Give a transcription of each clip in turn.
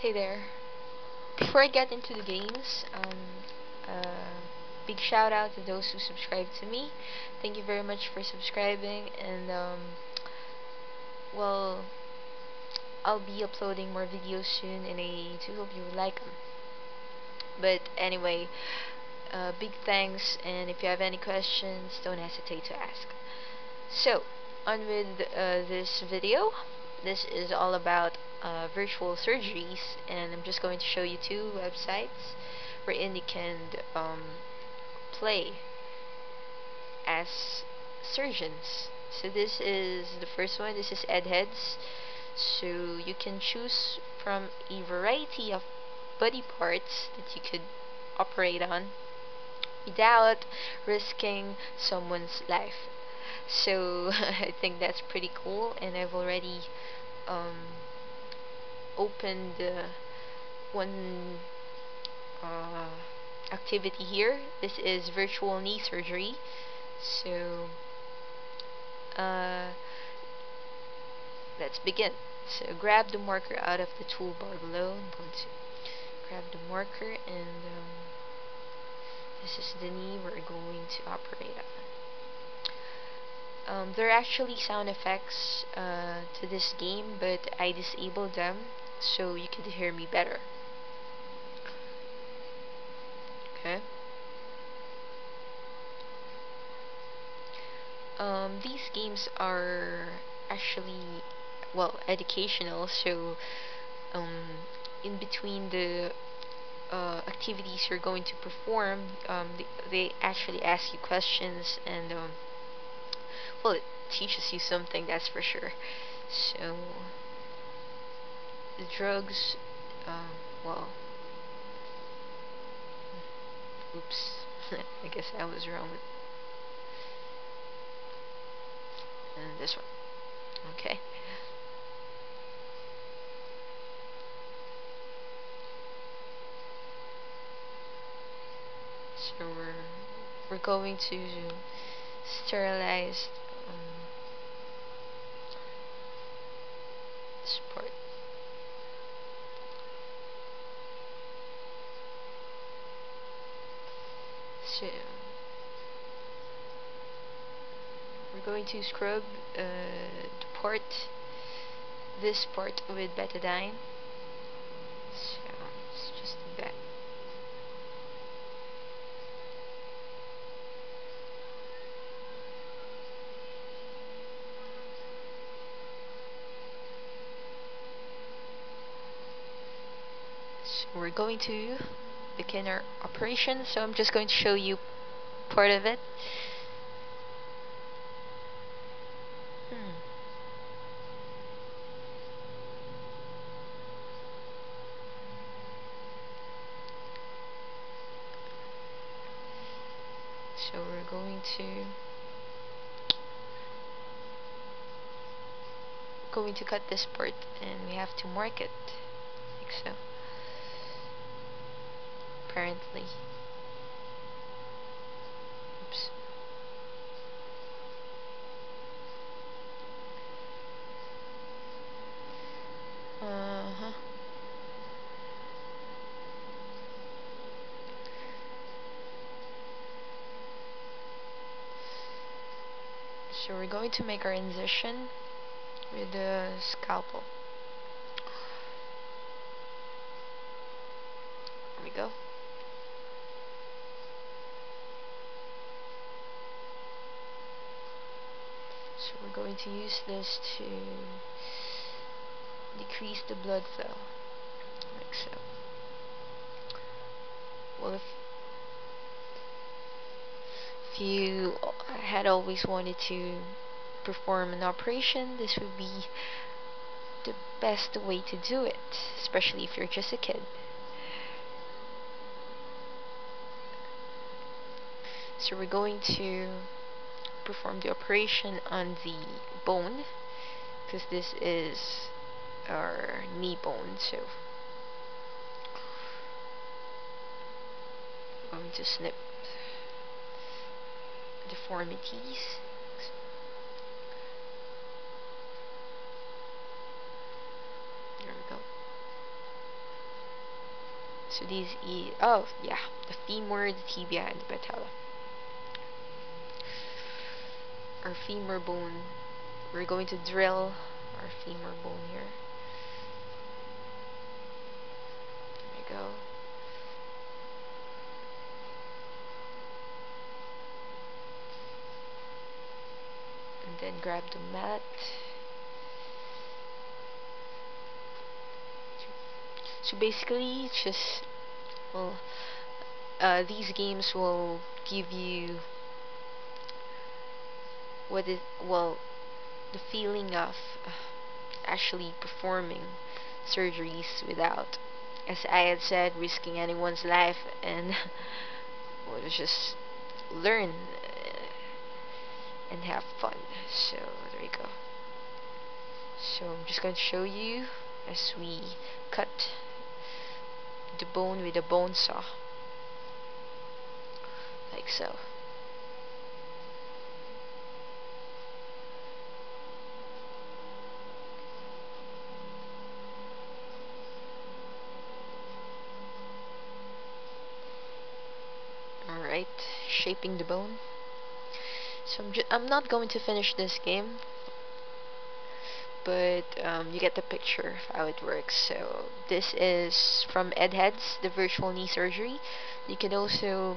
Hey there. Before I get into the games, um, uh, big shout out to those who subscribe to me. Thank you very much for subscribing, and um, well, I'll be uploading more videos soon, and I do hope you like them. But anyway, uh, big thanks, and if you have any questions, don't hesitate to ask. So, on with uh, this video. This is all about uh, virtual surgeries, and I'm just going to show you two websites wherein you can um, play as surgeons. So this is the first one. This is EdHeads. So you can choose from a variety of body parts that you could operate on without risking someone's life so I think that's pretty cool and I've already um, opened uh, one uh, activity here. This is virtual knee surgery. So uh, let's begin. So grab the marker out of the toolbar below. I'm going to grab the marker and um, this is the knee we're going to operate on. Um, there are actually sound effects uh, to this game, but I disabled them so you can hear me better. Okay. Um, these games are actually, well, educational, so um, in between the uh, activities you're going to perform, um, they, they, actually ask you questions and um, well, it teaches you something, that's for sure. So, the drugs, um, well, oops, I guess I was wrong with and this one. Okay. So we're we're going to sterilize support. So we're going to scrub uh, the part, this part with betadine. So it's just that. we're going to begin our operation so I'm just going to show you part of it hmm. so we're going to going to cut this part and we have to mark it like so apparently. Oops. Uh-huh. So we're going to make our incision with the scalpel. There we go. So we're going to use this to decrease the blood flow, like so. Well, if, if you had always wanted to perform an operation, this would be the best way to do it, especially if you're just a kid. So we're going to perform the operation on the bone because this is our knee bone so I'm going to snip deformities. There we go. So these e oh yeah the femur the tibia and the patella our femur bone. We're going to drill our femur bone here. There we go. And then grab the mat. So basically just well uh, these games will give you what is well the feeling of uh, actually performing surgeries without as I had said risking anyone's life and or just learn uh, and have fun. So there you go. So I'm just going to show you as we cut the bone with a bone saw. Like so shaping the bone so I'm, I'm not going to finish this game but um, you get the picture of how it works. So this is from Ed Heads, the virtual knee surgery. You can also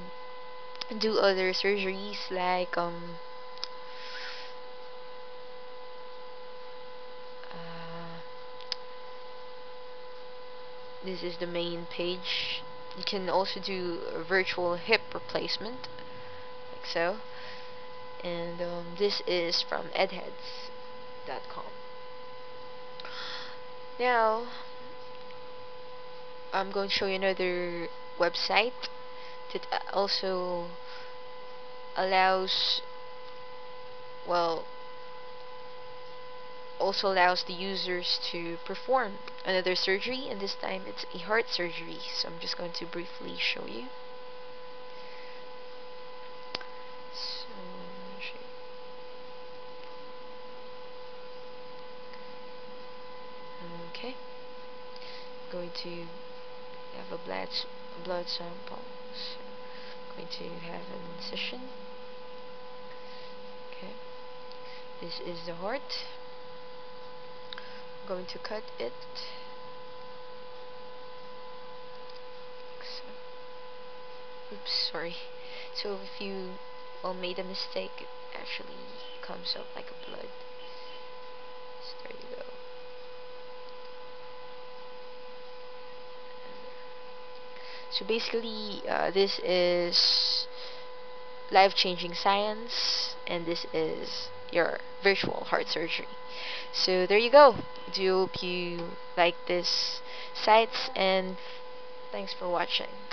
do other surgeries like um, uh, this is the main page. You can also do a virtual hip replacement, so. And um, this is from edheads.com. Now, I'm going to show you another website that also allows, well, also allows the users to perform another surgery, and this time it's a heart surgery. So I'm just going to briefly show you. okay going to have a blood blood sample. So going to have an incision. Okay. This is the heart. I'm going to cut it. So. oops sorry. So if you well made a mistake it actually comes up like a blood. So there you go So basically, uh, this is life-changing science, and this is your virtual heart surgery. So there you go. Do hope you like this sites, and thanks for watching.